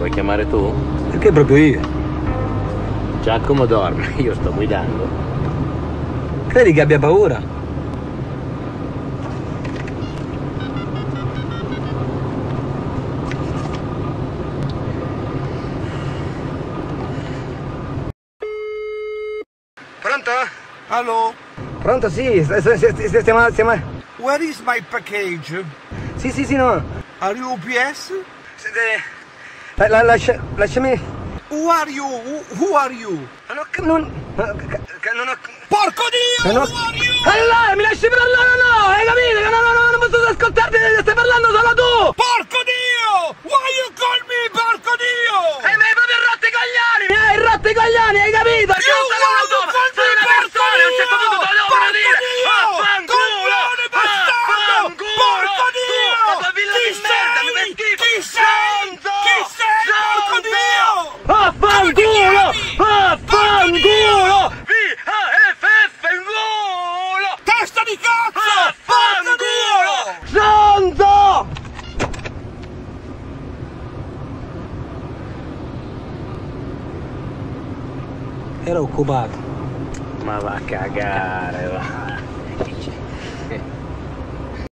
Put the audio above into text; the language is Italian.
vuoi chiamare tu? Perché proprio io? Giacomo dorme, io sto guidando. Credi che abbia paura? Pronto? Hello, Pronto, sì, st- st- st- stiamo, stiamo... where is my package? Sì, sì, sì, no. Are you UPS? Sente, La, la, lascia, lasciami... Who are you? Who, are you? Non ho... Non, non, non ho... Porco Dio! non ho- Who are you? Allora, mi lasci parlare no? Hai capito? No, no, no, non posso ascoltarti, stai parlando solo tu! Porco Dio! Why you call me Porco Dio? E mi hai proprio rotto i coglioni! Mi hai rotto i coglioni, hai capito? You non sono era ocupado. Mas vai cagar, acho.